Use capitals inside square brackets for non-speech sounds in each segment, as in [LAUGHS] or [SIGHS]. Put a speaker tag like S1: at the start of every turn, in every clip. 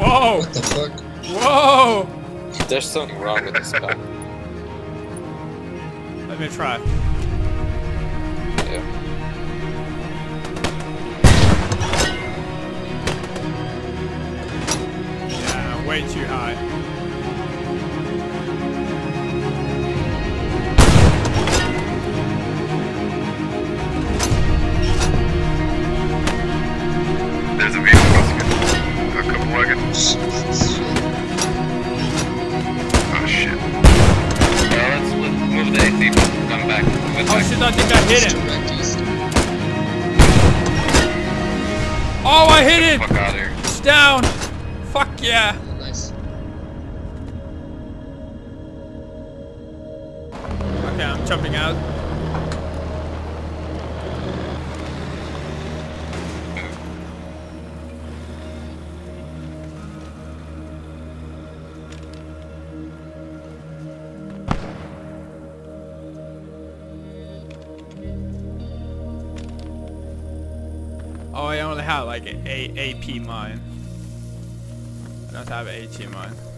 S1: Whoa!
S2: What the fuck?
S1: Whoa!
S3: There's something wrong with this gun.
S1: Let me try.
S3: Yeah.
S1: Yeah, way too high. Okay, I'm jumping out. Oh, I only have like a, a AP mine. I don't have a AT mine.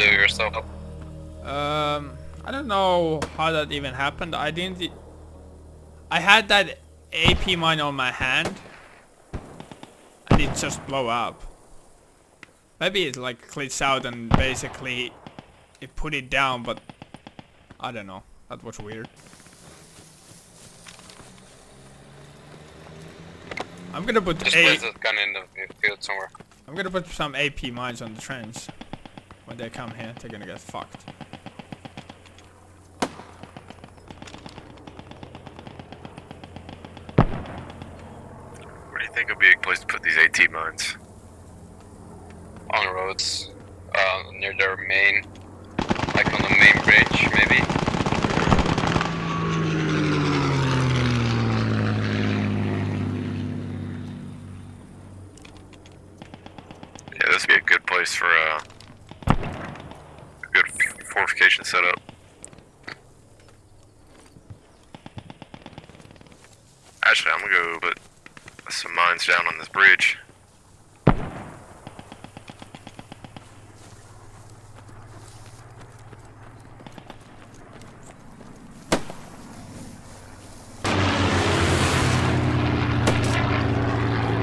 S3: Do yourself.
S1: Um, I don't know how that even happened. I didn't. e- I had that AP mine on my hand, and it just blow up. Maybe it like glitched out and basically it put it down, but I don't know. That was weird. I'm gonna put
S3: Just
S1: a.
S3: gun in the field somewhere.
S1: I'm gonna put some AP mines on the trains. When they come here, they're gonna get fucked.
S4: Where do you think would be a good place to put these AT mines?
S3: On roads. Uh, near their main. Like on the main bridge, maybe.
S4: Yeah, this would be a good place for uh, a good fortification setup. Actually, I'm gonna go put some mines down on this bridge.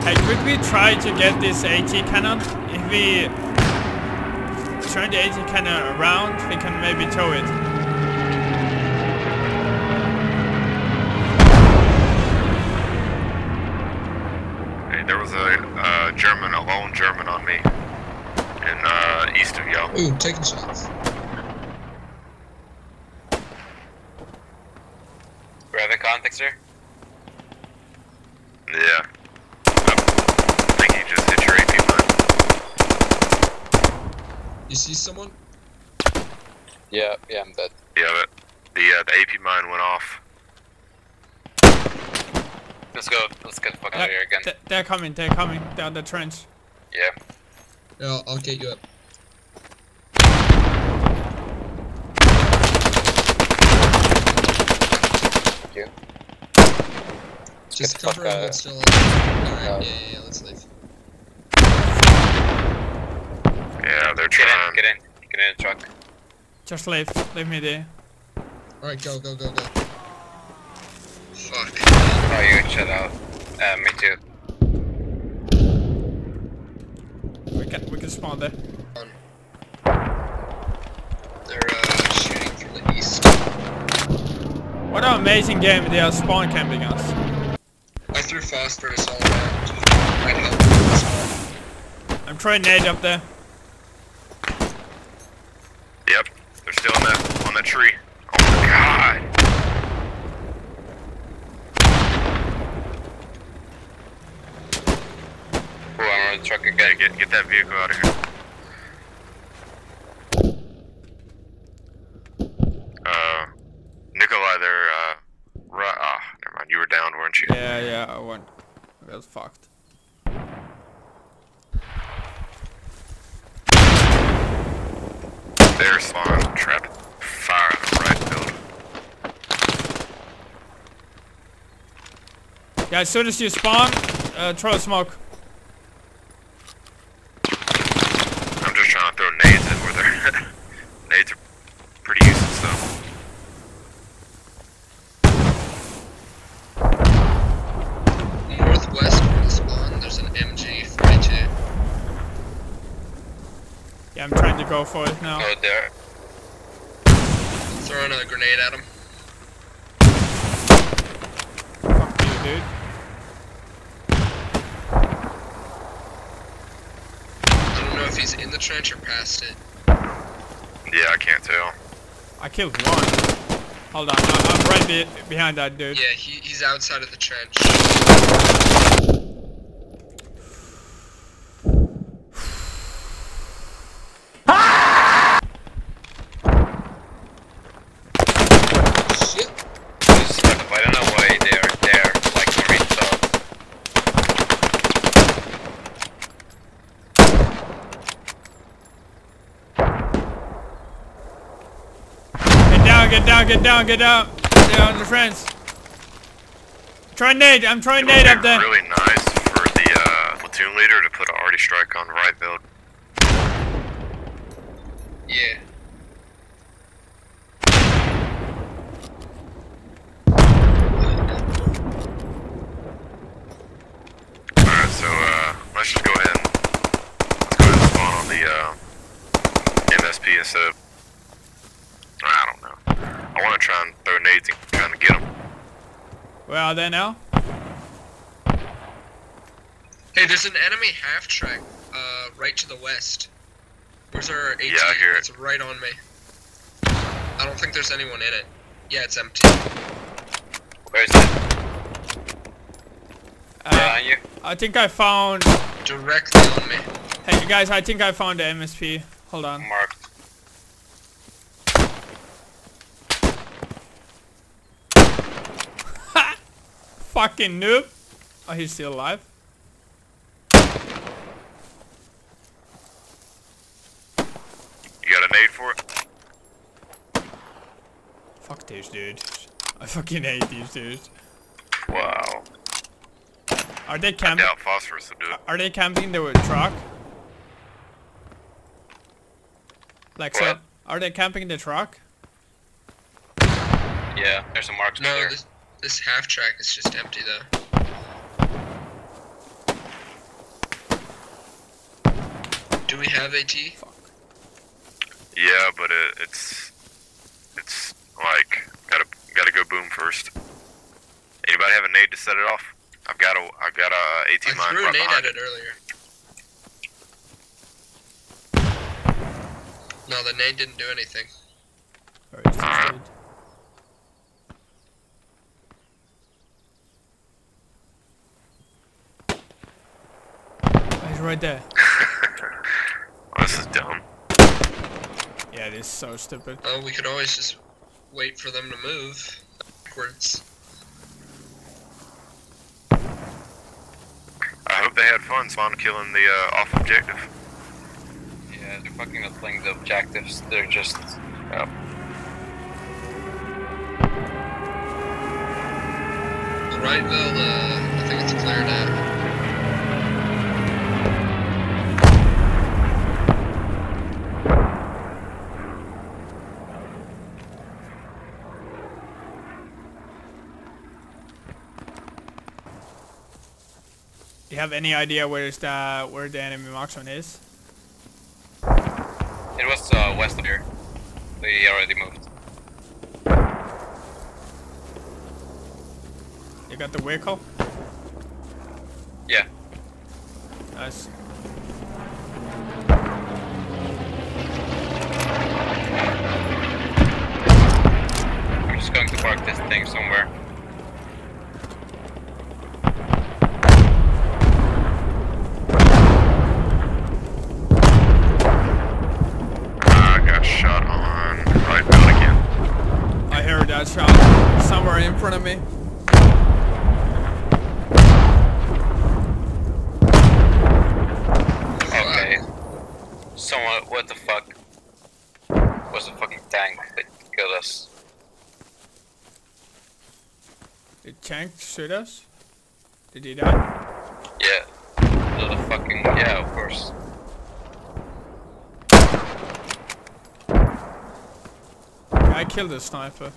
S1: Hey, could we try to get this AT cannon? If we turn the AT cannon around, we can maybe tow it.
S4: Hey, there was a uh, German, a lone German on me, in uh, east of y'all.
S2: Ooh, taking shots.
S3: Grab context here.
S4: Yeah. I think he just hit your AP mine.
S2: You see someone?
S3: Yeah, yeah, I'm dead.
S4: Yeah, but the uh, the AP mine went off.
S3: Let's go. Let's get the fuck out of here again.
S1: Th- they're coming, they're coming down the trench.
S3: Yeah.
S2: Yeah, I'll, I'll get you up.
S3: Thank you.
S2: Just
S3: the fuck
S2: cover
S3: out.
S2: what's still alive. Alright,
S3: Yeah.
S2: yeah, yeah, yeah, let's leave.
S4: Yeah, they're
S3: Get
S4: trying.
S3: in, get in. Get in the truck.
S1: Just leave, leave me there.
S2: Alright, go, go, go, go.
S4: Fuck.
S3: Oh, you shut out. Uh, me too.
S1: We can, we can spawn there.
S2: They're uh, shooting from the east.
S1: What an amazing game they are spawn camping us.
S2: I threw phosphorus all around. Might help.
S1: I'm throwing nade up there.
S4: Yep, they're still on that on that tree. Oh my god.
S3: Ooh, I'm on the truck
S4: Yeah,
S3: again.
S4: get get that vehicle out of here. Uh, Nikolai, there. Uh, right. Ah, never mind. You were down, weren't you?
S1: Yeah, yeah, I went. I got fucked.
S4: There's spawn trap. Fire on the right build.
S1: Yeah, as soon as you spawn, uh, throw a smoke.
S4: I'm just trying to throw nades in where they're. nades are pretty useless though.
S2: Northwest from the spawn, there's an MG 42.
S1: Yeah, I'm trying to go for it now.
S3: Oh, there.
S2: Throwing a grenade at him.
S1: Fuck you, dude.
S2: I don't know if he's in the trench or past it.
S4: Yeah, I can't tell.
S1: I killed one. Hold on, I I'm right be behind that dude.
S2: Yeah, he, he's outside of the trench. Shit.
S3: This is stuck up. I don't know why they're there. Like, to reach up.
S1: Get down, get down, get down, get down. Get down, your friends. Try nade, I'm trying
S4: It
S1: nade up there.
S4: really nice for the uh, platoon leader to put an arty strike on the right build.
S2: Yeah.
S4: Alright, so uh, let's just go ahead and let's go ahead and spawn on the uh, MSP instead of I don't know. I want to try and throw nades and trying to get them.
S1: Where are they now?
S2: Hey, there's an enemy half track, uh, right to the west. Where's our AT?
S4: Yeah, I hear it.
S2: It's right on me. I don't think there's anyone in it. Yeah, it's empty.
S3: Where is it?
S1: Uh,
S3: Behind you?
S1: I think I found...
S2: Directly on me.
S1: Hey, you guys, I think I found the MSP. Hold on.
S3: Marked.
S1: Fucking noob. Oh, he's still alive.
S4: You got a nade for it?
S1: Fuck these dudes. I fucking hate these dudes.
S4: Wow.
S1: Are they camping?
S4: doubt phosphorus will do it.
S1: Are they camping in the truck? Like so? Are they camping in the truck?
S3: Yeah, there's some marks
S2: No,
S3: there.
S2: This this half track is just empty though. Do we have AT? Fuck.
S4: Yeah, but it, it's it's like gotta gotta go boom first. Anybody have a nade to set it off? I've got a I've got a AT
S2: I
S4: mine
S2: threw a nade
S4: behind
S2: at it earlier. No, the nade didn't do anything.
S1: Or is this dude? Oh, he's right there. [LAUGHS]
S4: Oh, this is dumb.
S1: Yeah, this is so stupid.
S2: Oh, we could always just wait for them to move backwards.
S4: I hope they had fun spawn killing the uh, off objective.
S3: Yeah, they're fucking up playing the objectives. They're just. Uh,
S2: The Wrightville, uh, I think it's cleared out.
S1: Do you have any idea where the where the enemy marksman is?
S3: it was uh, west of here. They already moved.
S1: You got the vehicle?
S3: Yeah.
S1: Nice.
S3: I'm just going to park this thing somewhere.
S4: I got shot on right build again.
S1: I heard that shot somewhere in front of me.
S3: Okay. Someone, what the fuck? Was a fucking tank that killed us.
S1: Did tank shoot us? Did he die?
S3: Yeah. The, the fucking yeah, of course.
S1: I killed the sniper.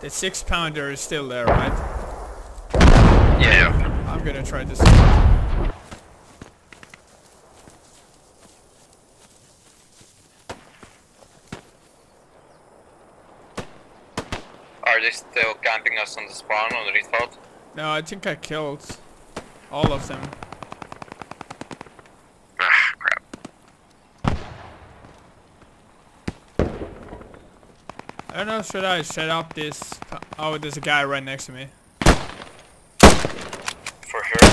S1: The six pounder is still there, right?
S3: Yeah.
S1: I'm gonna try this.
S3: Are they still camping us on the spawn on the respawn?
S1: No, I think I killed all of them.
S4: Ah, crap.
S1: I don't know, should I set up this? Oh, there's a guy right next to me.
S3: For sure.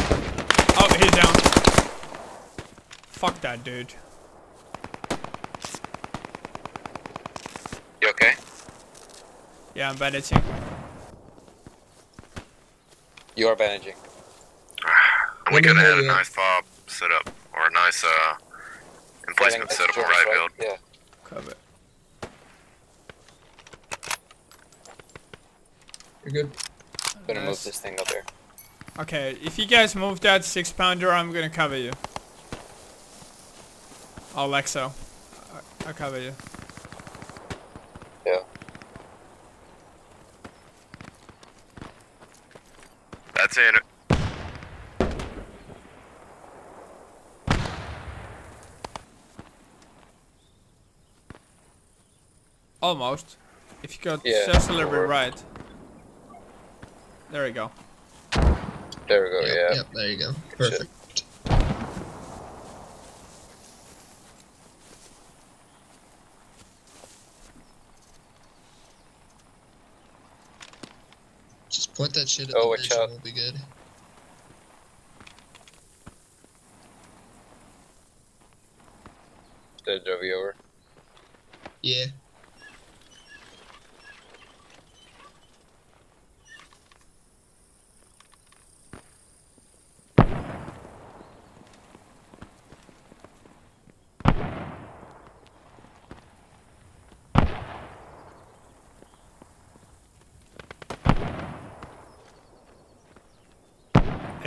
S1: Oh, he's down. Fuck that dude.
S3: You okay?
S1: Yeah, I'm bandaging.
S3: You are bandaging.
S4: And [SIGHS] we
S2: Let me
S4: could have a
S2: yeah.
S4: nice fob set up, or a nice uh, emplacement set up on right build.
S3: Yeah.
S1: Cover.
S2: You're good.
S3: Gonna move this thing up there.
S1: Okay, if you guys move that six pounder, I'm gonna cover you. Oh, Lexo. I- I'll cover you.
S3: Yeah.
S4: That's in.
S1: Almost. If you go
S3: Yeah,
S1: just a little bit
S3: forward.
S1: right. There we go.
S3: There we go,
S2: Yep,
S3: yeah.
S2: Yep, there you go.
S3: Good shit.
S2: Perfect. Just point that shit at
S3: Oh,
S2: the
S3: watch
S2: bitch and we'll be good.
S3: They drove you over.
S2: Yeah.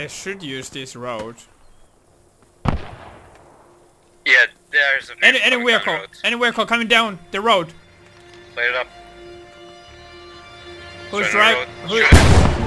S1: I should use this road.
S3: Yeah, there's a
S1: Any any
S3: coming down the
S1: vehicle, any vehicle coming down the road.
S3: Light it up.
S1: Who's driving? Who.